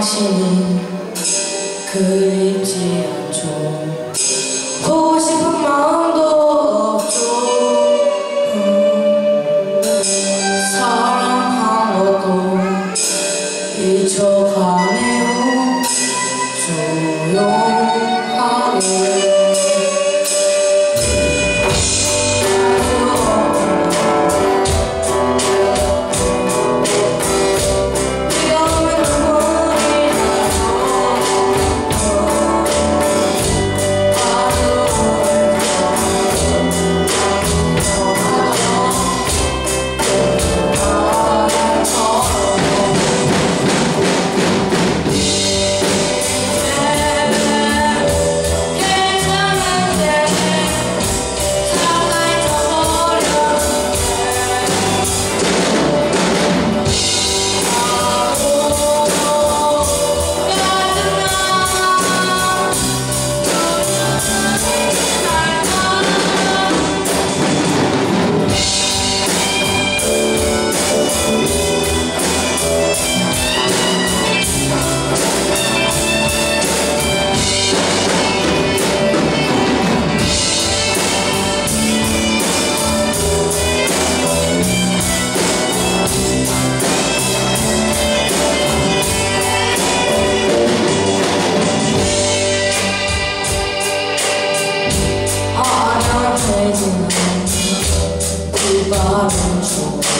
당신이 그립지 않죠. 보고 싶은 마음도 없죠. 음, 사랑한 것도 잊혀가 crazy night, deep orange.